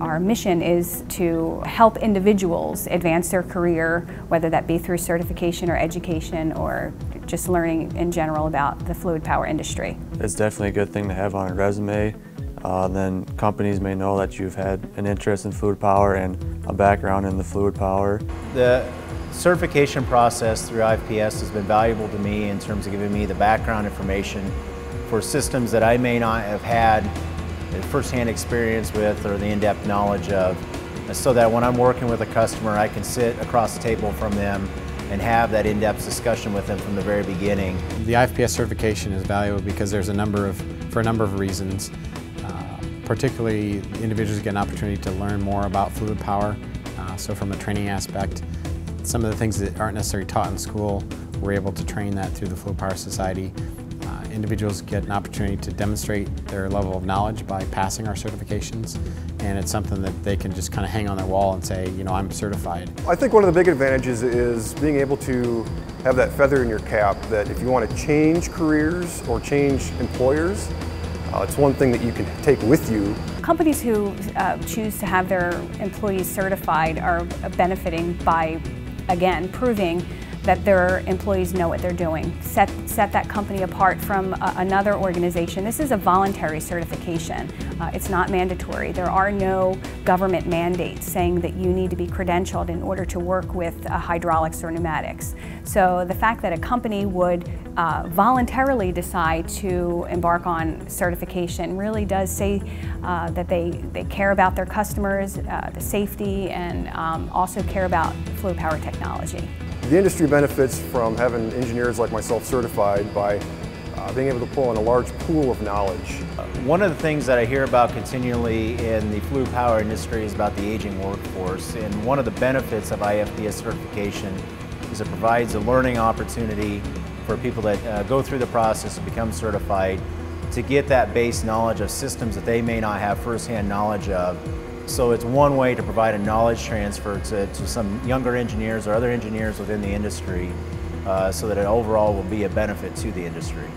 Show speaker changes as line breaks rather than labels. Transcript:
Our mission is to help individuals advance their career, whether that be through certification or education or just learning in general about the fluid power industry.
It's definitely a good thing to have on a resume. Uh, then companies may know that you've had an interest in fluid power and a background in the fluid power.
The certification process through IFPS has been valuable to me in terms of giving me the background information for systems that I may not have had firsthand experience with or the in-depth knowledge of so that when I'm working with a customer I can sit across the table from them and have that in-depth discussion with them from the very beginning.
The IFPS certification is valuable because there's a number of, for a number of reasons, uh, particularly individuals get an opportunity to learn more about fluid power. Uh, so from a training aspect, some of the things that aren't necessarily taught in school, we're able to train that through the Fluid Power Society individuals get an opportunity to demonstrate their level of knowledge by passing our certifications and it's something that they can just kind of hang on their wall and say, you know, I'm certified.
I think one of the big advantages is being able to have that feather in your cap that if you want to change careers or change employers, uh, it's one thing that you can take with you.
Companies who uh, choose to have their employees certified are benefiting by, again, proving that their employees know what they're doing. Set, set that company apart from uh, another organization. This is a voluntary certification. Uh, it's not mandatory. There are no government mandates saying that you need to be credentialed in order to work with uh, hydraulics or pneumatics. So the fact that a company would uh, voluntarily decide to embark on certification really does say uh, that they, they care about their customers, uh, the safety, and um, also care about fluid power technology.
The industry benefits from having engineers like myself certified by uh, being able to pull in a large pool of knowledge.
One of the things that I hear about continually in the fluid power industry is about the aging workforce and one of the benefits of IFPS certification is it provides a learning opportunity for people that uh, go through the process and become certified to get that base knowledge of systems that they may not have firsthand knowledge of so it's one way to provide a knowledge transfer to, to some younger engineers or other engineers within the industry uh, so that it overall will be a benefit to the industry.